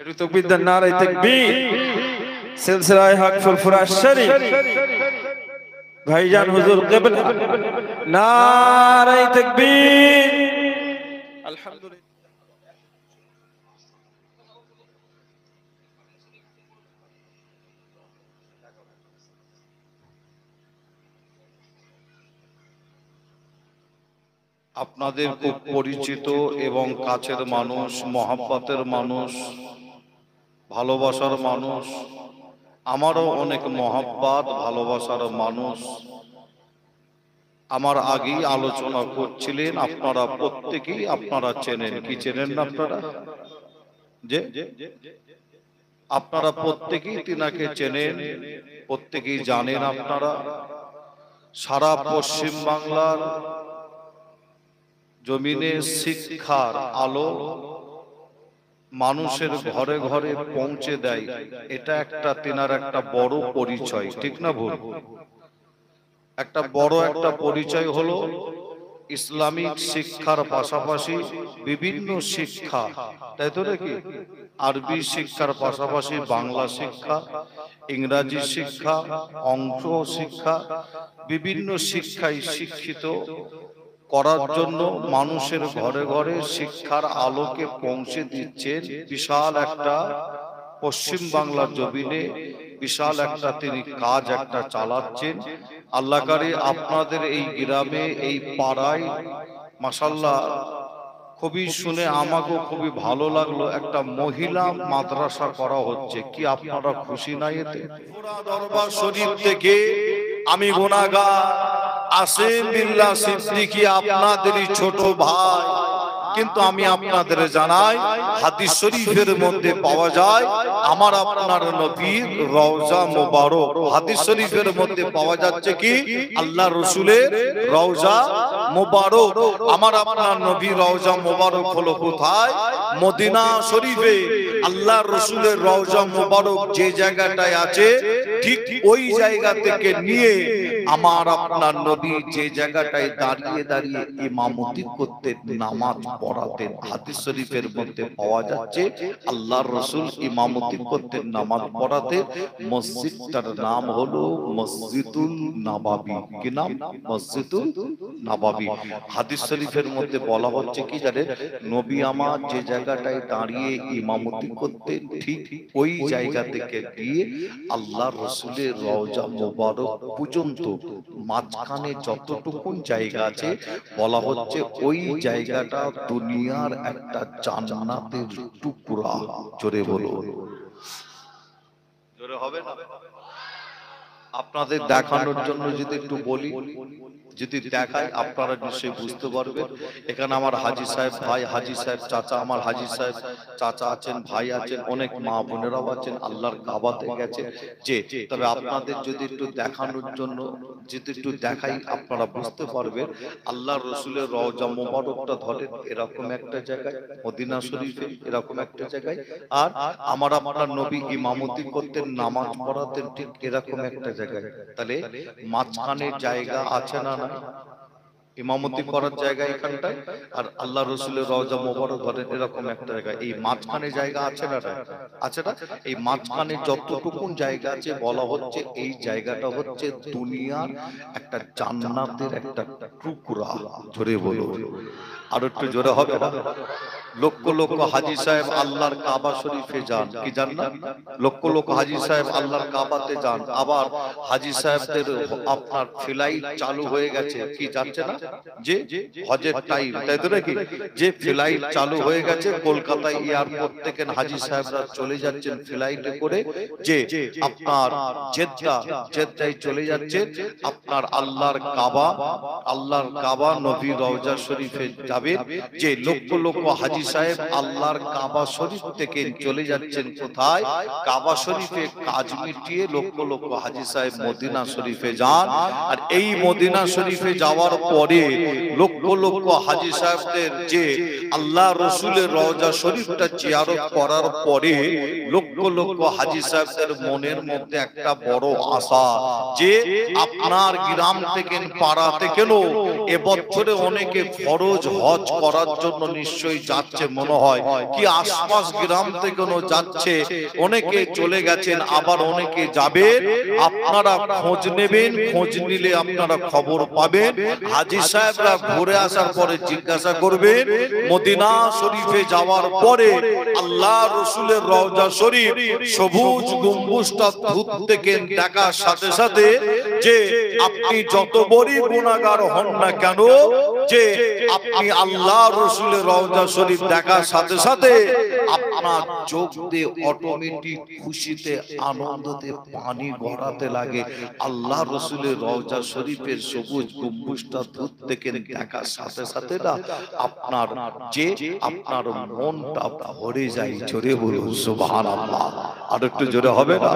একটু তকবীর দেন নারায়ে তাকবীর সিলসিলায়ে হক ফুরফুরা শরীফ। ভাইজান হুজুর কিবলা। নারায়ে তাকবীর আলহামদুলিল্লাহ আপনাদের খুব পরিচিত এবং কাছের মানুষ মহাব্বতের মানুষ। ভালোবাসার মানুষ। আমারও অনেক মহাব্বাত, ভালোবাসার মানুষ। আমার আগেই আলোচনা করছিলেন, আপনারা প্রত্যেকেই আপনারা চেনেন। কি চেনেন না আপনারা? যে, আপনারা প্রত্যেকেই তিনাকে চেনেন, প্রত্যেকেই জানেন আপনারা। সারা পশ্চিম বাংলার জমিনে শিক্ষার আলো মানুষের ঘরে ঘরে পৌঁছে দেয়। এটা একটা তেনার একটা বড় পরিচয় ঠিক না ভুল? একটা বড় একটা পরিচয় হলো ইসলামিক শিক্ষার পাশাপাশি বিভিন্ন শিক্ষা। তাই তো নাকি? আরবি শিক্ষার পাশাপাশি বাংলা শিক্ষা ইংরাজি শিক্ষা অঙ্ক শিক্ষা বিভিন্ন শিক্ষায় শিক্ষিত করার জন্য মানুষের ঘরে ঘরে শিক্ষার আলোকে পৌঁছে দিচ্ছেন বিশাল একটা পশ্চিম বাংলার জমিনে বিশাল একটা তিনি কাজ একটা চালাচ্ছেন। আল্লাহকারে আপনাদের এই গ্রামে এই পাড়ায় মাসাল্লাহ খুবই শুনে আমাকেও খুবই ভালো লাগল। একটা মহিলা মাদ্রাসা করা হচ্ছে। কি আপনারা খুশি না এতে? দরবার শরীফ থেকে আমি গুনাগার আসেম বিল্লাহ সিদ্দিকী আপনাদেরই ছোট ভাই। কিন্তু আমি আপনাদের জানাই, হাদিস শরীফের মধ্যে পাওয়া যায়, আমার আপনার নবীর রওজা মোবারক। হাদিস শরীফের মধ্যে পাওয়া যাচ্ছে কি? আল্লাহ রসুলের রওজা মোবারক। আমার আপনার নবী রওজা মোবারক হলো কোথায়? মদিনা শরীফে। আল্লাহ রসুলের রওজা মোবারক যে জায়গাটায় আছে, ঠিক ওই জায়গা থেকে নিয়ে আমার আপনার নবী যে জায়গাটায় দাঁড়িয়ে দাঁড়িয়ে ইমামতি করতে, নামাজ পড়াতেন হাদিস শরীফের মধ্যে পাওয়া যাচ্ছে আল্লাহ রসুল ইমামতি করতে, নামাজ পড়াতে, মসজিদটার নাম হলো মসজিদুল নাবাবি। কি নাম? মসজিদুল নাবাবি। হাদিস শরীফের মধ্যে বলা হচ্ছে কি জানেন? নবী আমার যে জায়গাটায় দাঁড়িয়ে ইমামতি করতে, ঠিক ওই জায়গা থেকে দিয়ে আল্লাহ রসুলের রওজা মোবারক পর্যন্ত মাঝখানে যতটুকুন জায়গা আছে, বলা হচ্ছে ওই জায়গাটা দুনিয়ার একটা জান্নাতের টুকরা। জোরে বলো জোরে হবে না? আপনাদের দেখানোর জন্য যদি একটু বলি যদি দেখাই আপনারা নিশ্চয়ই বুঝতে পারবেন। এখানে আমার হাজি সাহেব ভাই হাজি সাহেব চাচা আমার হাজি সাহেব চাচা আছেন ভাই আছেন অনেক মা বোনেরাও আছেন আল্লাহর কাবাতে গেছে। যে তবে আপনাদের যদি একটু দেখানোর জন্য যদি একটু দেখাই আপনারা বুঝতে পারবেন আল্লাহ রসুলের রওজা মোবারকটা ধরেন এরকম একটা জায়গায় মদিনা শরীফে এরকম একটা জায়গায়। আর আমার আপনার নবী ইমামতি করতেন নামাজ পড়াতেন ঠিক এরকম একটা জায়গায়। তাহলে মাঝখানের জায়গা আছে না না? ইমামতি করার জায়গা এখানটায়? আর আল্লাহ রসুলের রওজা মোবারক ধরেন এরকম একটা জায়গা। এই মাঝখানে জায়গা আছে না? আছে না? এই মাঝখানে যতটুকুন জায়গা আছে বলা হচ্ছে এই জায়গাটা হচ্ছে দুনিয়ার একটা জান্নাতের একটা টুকরা। জোরে বলো। আর একটু জোরে হবে না? লক্ষ লক্ষ হাজি সাহেব আল্লাহর কাবা শরীফে যান। কি যান না? লক্ষ লক্ষ হাজি সাহেব আল্লাহর কাবাতে যান। আবার হাজি সাহেবদের আপনার ফ্লাইট চালু হয়ে গেছে। কি যাচ্ছে না? যে হজের টাইম তাই তো নাকি? যে ফ্লাইট চালু হয়ে গেছে, কলকাতা এয়ারপোর্ট থেকে হাজি সাহেবরা চলে যাচ্ছেন ফ্লাইটে করে। যে আপনার জেদ্দা, জেদ্দায় চলে যাচ্ছে। আপনার আল্লাহর কাবা আল্লাহর কাবা নবী রওজা শরীফে যাবে। যে লক্ষ লক্ষ হাজি সাহেব, আল্লাহর কাবা শরীফ থেকে চলে যাচ্ছেন কোথায়? কাবা শরীফে কাজ মিটিয়ে লক্ষ লক্ষ হাজি সাহেব মদিনা শরীফে যান। আর এই মদিনা শরীফে যাওয়ার পরে লক্ষ লক্ষ হাজি সাহেবদের যে আল্লাহ রসুলের রওজা শরীফটা জিয়ারত করার পরে লক্ষ লক্ষ হাজি সাহেবদের মনের মধ্যে একটা বড় আশা যে আপনার গ্রাম থেকে পাড়া থেকে এবছরে অনেকে ফরজ হজ করার জন্য নিশ্চয়ই যাচ্ছে। যাচ্ছে মনে হয়। কি আশপাশ গ্রাম থেকে যাচ্ছে? অনেকে চলে গেছেন, আবার অনেকে যাবে। আপনারা খোঁজ নেবেন, খোঁজ নিলে আপনারা খবর পাবেন। হাজি সাহেবরা ঘুরে আসার পরে জিজ্ঞাসা করবেন, মদিনা শরীফে যাওয়ার পরে আল্লাহ রসুলের রওজা শরীফ সবুজ গম্বুজটা ধূপ থেকে দেখার সাথে সাথে যে আপনি যত বড়ই গুণাগার হন না কেন, যে আপনি আল্লাহ রসুলের রওজা শরীফ দেখার সাথে সাথে আপনার চোখ দিয়ে অটোমেটিক খুশিতে, আনন্দতে পানি গড়াতে লাগে। আল্লাহ রসুলের রওজা শরীফের সবুজ গম্বুজটা ধূপ থেকে দেখার সাথে সাথে না, আপনার যে আপনার মনটা ভরে যায়, জোরে বলুন, সুবহানাল্লাহ। আর একটু জোরে হবে না?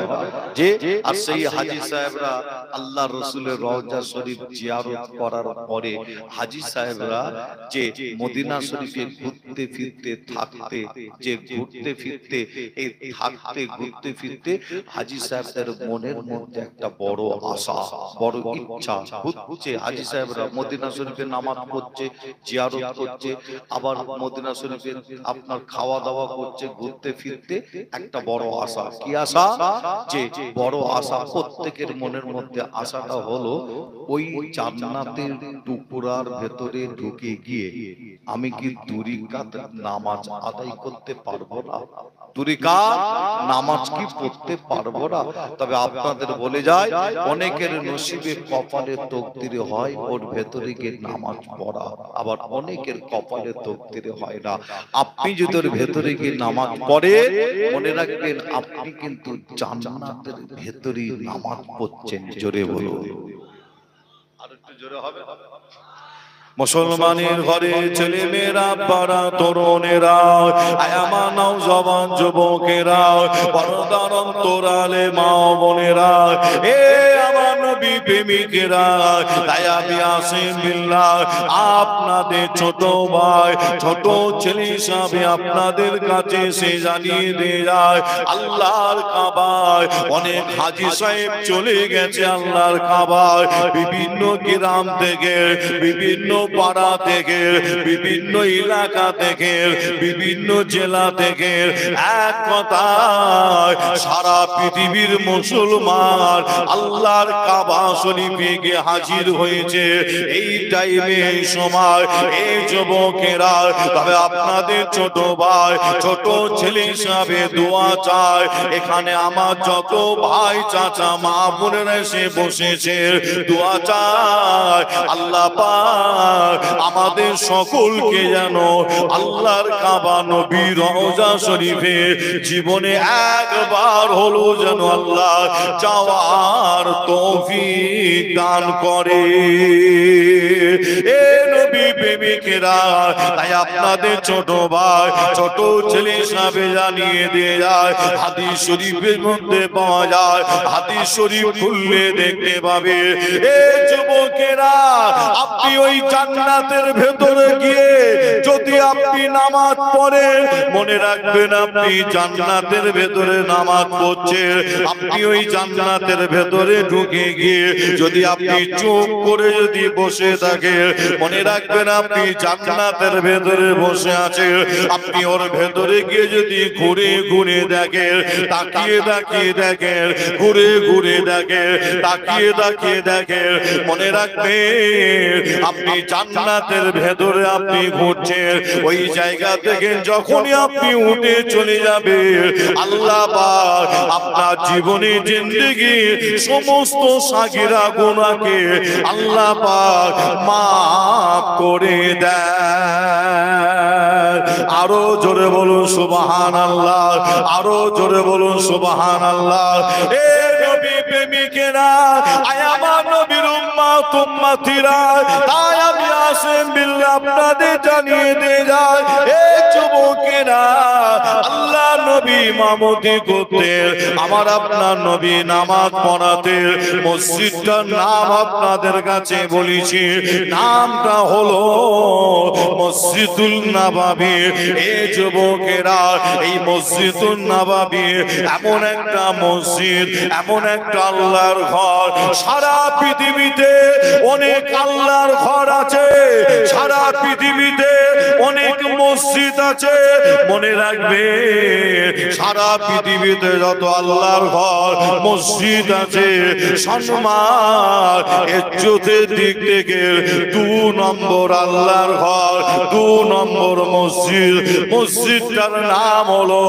যে আর সেই হাজি সাহেবরা আল্লাহ রসুলের রওজা শরীফ জিয়ারত করার পরে হাজি সাহেবরা যে মদিনা শরীফে ঘুরতে ফিরতে, থাকতে, যে ঘুরতে, ফিরতে, এই থাকতে, ঘুরতে, ফিরতে হাজি সাহেবদের মনের মধ্যে একটা বড় আশা, বড় ইচ্ছা হচ্ছে হাজি সাহেবরা মদিনা নামাজ পড়ছে, জিয়ারত করছে, আবার মদিনা আপনার খাওয়া দাওয়া করছে, ঘুরতে, ফিরতে একটা বড় আশা। কি আশা? যে বড় আশা প্রত্যেকের মনের মধ্যে আশাটা হলো ওই জান্নাতের টুকুরার ভেতরে ঢুকে গিয়ে আমি কি দুরিকাত নামাজ আদায় করতে পারব না। নামাজ কি পড়তে পারব না? তবে আপনাদের বলে যায় অনেকের নসিবে কপালে তকদিরে হয় ওর ভেতরে গিয়ে নামাজ পড়া আবার অনেকের কপালে তকদিরে হয় না। আপনি যদি ওর ভেতরে গিয়ে নামাজ পড়ে মনে রাখবেন আপনি কিন্তু জান্নাতের ভেতরেই নামাজ পড়ছেন জোরে বলুন। আর একটু জোরে হবে? মুসলমানের ঘরে ছেলে মেয়েরা পাড়া তরুণেরা আয়ামা নাও জবান যুবকেরা পরদার অন্তরালে মা বোনেরা, এ আমার নবী প্রেমিকেরা, তাই আমি বিল্লাহ, আপনাদের ছোট ভাই, ছোট ছেলে হিসাবে আপনাদের কাছে সে জানিয়ে দিয়ে যায়, আল্লাহর কাবায়। অনেক হাজি সাহেব চলে গেছে আল্লাহর কাবায়। বিভিন্ন গ্রাম থেকে, বিভিন্ন পাড়া থেকে, বিভিন্ন এলাকা থেকে, বিভিন্ন জেলা থেকে এক কথায়, সারা পৃথিবীর মুসলমান আল্লাহর কাবা শরীফে গিয়ে হাজির হয়েছে। এই টাইমে এই সময়, এই যুবকেরা, তবে আপনাদের ছোট ভাই, ছোট ছেলে হিসাবে দোয়া চায়। এখানে আমার যত ভাই, চাচা, মা বোনেরা এসে বসেছে। দোয়া চায়, আল্লাহ পাক আমাদের সকলকে যেন আল্লাহর কাবা নবী রওজা শরীফে জীবনে একবার হলো যেন আল্লাহ যাওয়ার তৌফিক দান করে। এ প্রেমিকেরা তাই আপনাদের ছোট ভাই, ছোট ছেলে জানিয়ে দিয়ে যায় শরীফের মধ্যে পাওয়া যায়, হাদিস শরীফ খুললে দেখতে পাবে, এ যুবকেরা, আপনি ওই জান্নাতের ভেতরে গিয়ে আপনি নামাজ পড়েন, মনে রাখবেন আপনি জান্নাতের ভেতরে নামাজ পড়ছেন আপনি ওই জান্নাতের ভেতরে ঢুকে গিয়ে যদি আপনি চুপ করে যদি বসে থাকেন, মনে রাখবেন আপনি জান্নাতের ভেতরে বসে আছেন। আপনি ওর ভেতরে গিয়ে যদি ঘুরে ঘুরে দেখেন, তাকিয়ে তাকিয়ে দেখেন, ঘুরে ঘুরে দেখেন, তাকিয়ে তাকিয়ে দেখেন, মনে রাখবেন আপনি জান্নাতের ভেতরে আপনি ঘুরছেন। ওই জায়গা থেকে যখনই আপনি উঠে চলে যাবে আল্লাহ আপনার জীবনে জিন্দগি সমস্ত সাগিরা গুণাকে আল্লাহ পাক মাফ করে দেয় আরও জোরে বলুন সুবাহান আল্লাহ আরও জোরে বলুন সুবাহান আল্লাহ এ নবী প্রেমিকেরা আয় আমার নবীর আমার আপনার নবী নামাজ পড়াতে মসজিদটার নাম আপনাদের কাছে বলেছি, নামটা হলো মসজিদুল নাবাবি। এ যুবকেরা, এই মসজিদুল নাবাবি এমন একটা মসজিদ, এমন একটা আল্লাহর ঘর, সারা পৃথিবীতে অনেক আল্লাহর ঘর আছে। সারা পৃথিবীতে অনেক মসজিদ আছে, মনে রাখবে, সারা পৃথিবীতে যত আল্লাহর ঘর, মসজিদ আছে দিক থেকে দু নম্বর আল্লাহর ঘর, দু নম্বর মসজিদ। মসজিদটার নাম হলো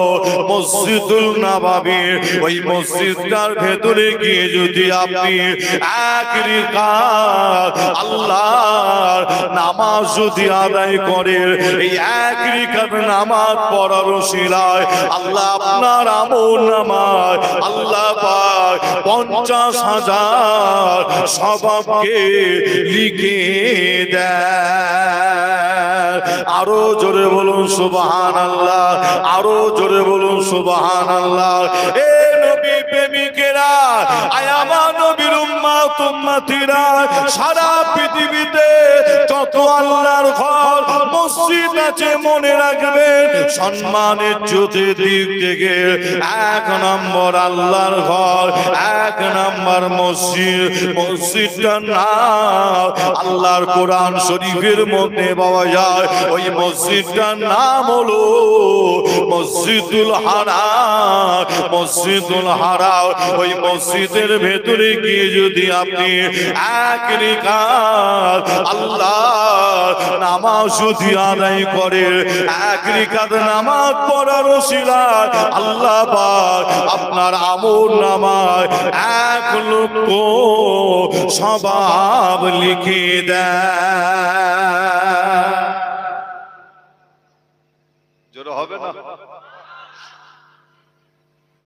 মসজিদুল নাবাবি। ওই মসজিদটার ভেতরে গিয়ে যদি আপনি এক রিকাত আল্লাহর নামাজ যদি আদায় করে এই এক পড়ার শিলায় আল্লাহ আপনার আমল আল্লাহ পঞ্চাশ হাজার লিখে দেয় আরও জোরে বলুন সুবাহান আল্লাহ আরও জোরে বলুন সুবাহান আল্লাহ এ নবী প্রেমিকেরা আয়ামা নবীর সারা পৃথিবীতে আল্লাহর ঘর, মসজিদ আছে, মনে রাখবেন সম্মানের জ্যোতি দিক থেকে এক নম্বর আল্লাহর ঘর, এক নম্বর মসজিদ। আল্লাহর কোরআন শরীফের মধ্যে পাওয়া যায়। ওই মসজিদটার নাম হলো মসজিদুল হারা মসজিদুল হারা ওই মসজিদের ভেতরে গিয়ে যদি আপনি এক আল্লাহ নামাজ যদি আদায় করে এক রিকাত নামাজ পড়ার ওসিলায় আল্লাহ আপনার আমল নামায় এক লক্ষ স্বভাব লিখে দেয় হবে না?